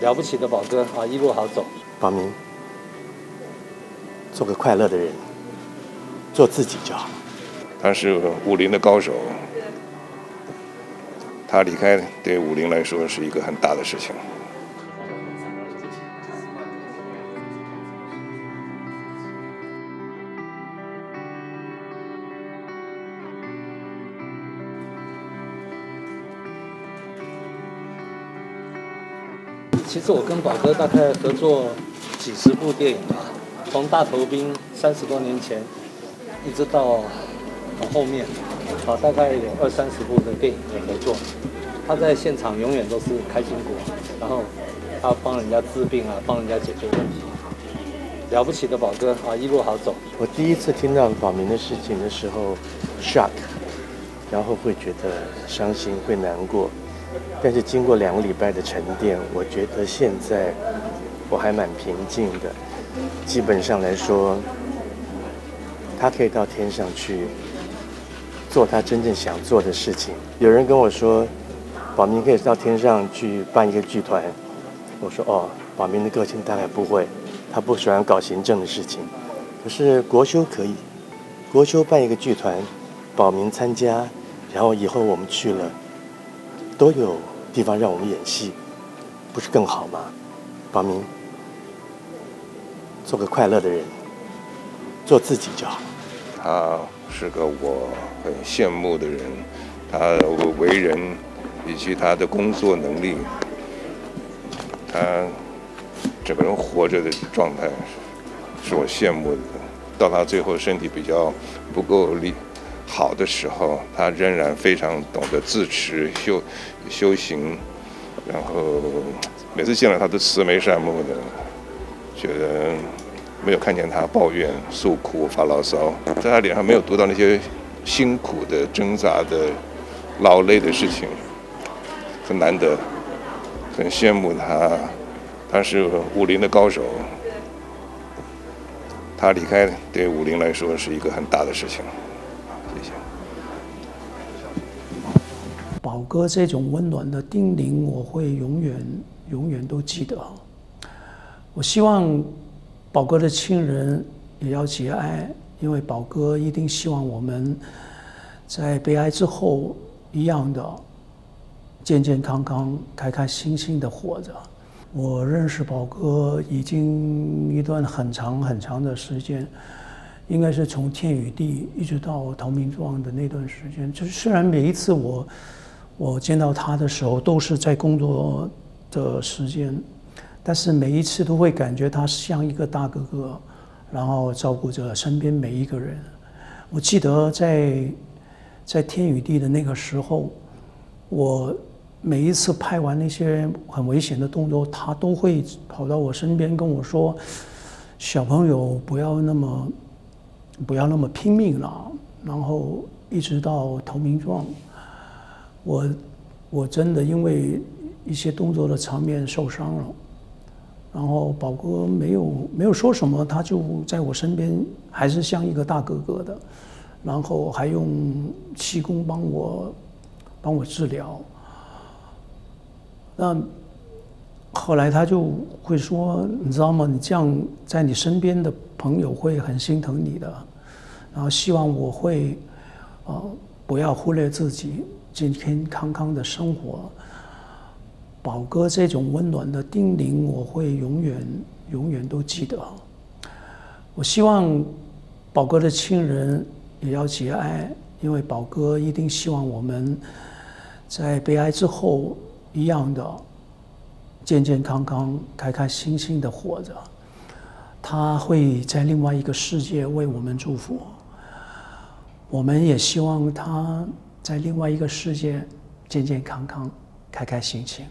了不起的宝哥啊，一路好走。宝明，做个快乐的人，做自己就好。他是武林的高手，他离开对武林来说是一个很大的事情。其实我跟宝哥大概合作几十部电影吧，从大头兵三十多年前，一直到后面，啊，大概有二三十部的电影的合作。他在现场永远都是开心果，然后他帮人家治病啊，帮人家解决问题。了不起的宝哥啊，一路好走。我第一次听到宝明的事情的时候，shock，然后会觉得伤心，会难过。但是经过两个礼拜的沉淀，我觉得现在我还蛮平静的。基本上来说，他可以到天上去做他真正想做的事情。有人跟我说，宝明可以到天上去办一个剧团。我说哦，宝明的个性大概不会，他不喜欢搞行政的事情。可是国修可以，国修办一个剧团，宝明参加，然后以后我们去了。都有地方让我们演戏，不是更好吗？宝明，做个快乐的人，做自己就好。他是个我很羡慕的人，他为人以及他的工作能力，他整个人活着的状态是我羡慕的。到他最后身体比较不够力。好的时候，他仍然非常懂得自持修修行，然后每次见了他都慈眉善目的，觉得没有看见他抱怨、诉苦、发牢骚，在他脸上没有读到那些辛苦的、挣扎的、劳累的事情，很难得，很羡慕他，他是武林的高手，他离开对武林来说是一个很大的事情。宝哥这种温暖的叮咛，我会永远、永远都记得。我希望宝哥的亲人也要节哀，因为宝哥一定希望我们在悲哀之后一样的健健康康、开开心心的活着。我认识宝哥已经一段很长很长的时间，应该是从天与地一直到投名状的那段时间。就是虽然每一次我。我见到他的时候都是在工作的时间，但是每一次都会感觉他像一个大哥哥，然后照顾着身边每一个人。我记得在在天与地的那个时候，我每一次拍完那些很危险的动作，他都会跑到我身边跟我说：“小朋友不要那么不要那么拼命了。”然后一直到投名状。我我真的因为一些动作的场面受伤了，然后宝哥没有没有说什么，他就在我身边，还是像一个大哥哥的，然后还用气功帮我帮我治疗。那后来他就会说，你知道吗？你这样在你身边的朋友会很心疼你的，然后希望我会呃不要忽略自己。健健康康的生活，宝哥这种温暖的叮咛，我会永远永远都记得。我希望宝哥的亲人也要节哀，因为宝哥一定希望我们在悲哀之后一样的健健康康、开开心心的活着。他会在另外一个世界为我们祝福，我们也希望他。在另外一个世界，健健康康，开开心心。